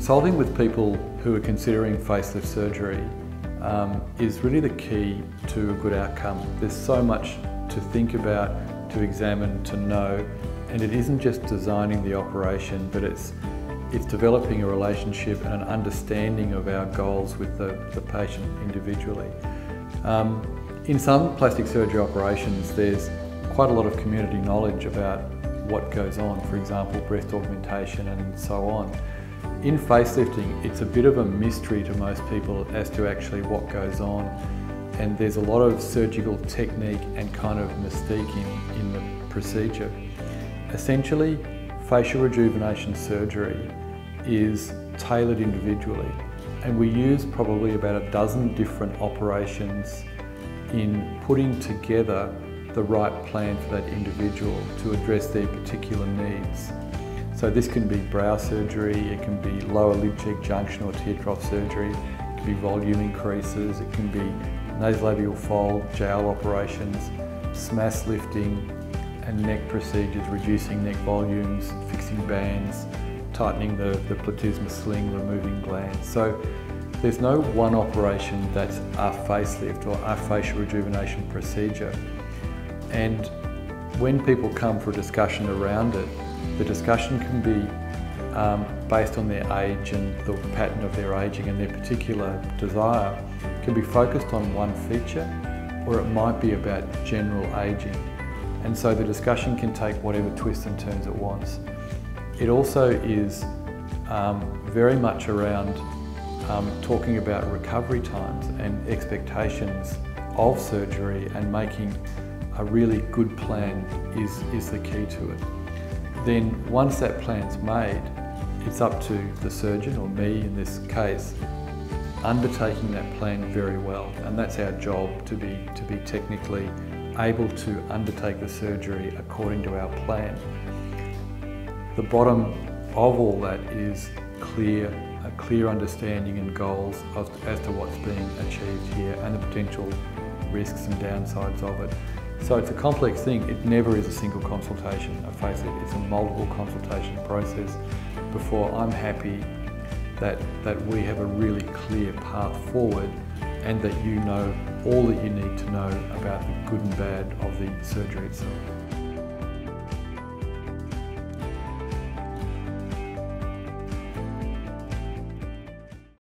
Consulting with people who are considering facelift surgery um, is really the key to a good outcome. There's so much to think about, to examine, to know, and it isn't just designing the operation, but it's it's developing a relationship and an understanding of our goals with the, the patient individually. Um, in some plastic surgery operations, there's quite a lot of community knowledge about what goes on, for example, breast augmentation and so on. In facelifting, it's a bit of a mystery to most people as to actually what goes on. And there's a lot of surgical technique and kind of mystique in, in the procedure. Essentially, facial rejuvenation surgery is tailored individually. And we use probably about a dozen different operations in putting together the right plan for that individual to address their particular needs. So this can be brow surgery, it can be lower lid cheek junction or tear trough surgery, it can be volume increases, it can be nasolabial fold, jowl operations, SMAS lifting and neck procedures, reducing neck volumes, fixing bands, tightening the, the platysma sling, removing glands. So there's no one operation that's a facelift or a facial rejuvenation procedure. And when people come for a discussion around it, the discussion can be um, based on their age and the pattern of their ageing and their particular desire. It can be focused on one feature or it might be about general ageing. And so the discussion can take whatever twists and turns it wants. It also is um, very much around um, talking about recovery times and expectations of surgery and making a really good plan is, is the key to it then once that plan's made, it's up to the surgeon, or me in this case, undertaking that plan very well. And that's our job, to be, to be technically able to undertake the surgery according to our plan. The bottom of all that is clear, a clear understanding and goals of, as to what's being achieved here and the potential risks and downsides of it. So it's a complex thing. It never is a single consultation. I face it, it's a multiple consultation process before I'm happy that, that we have a really clear path forward and that you know all that you need to know about the good and bad of the surgery itself.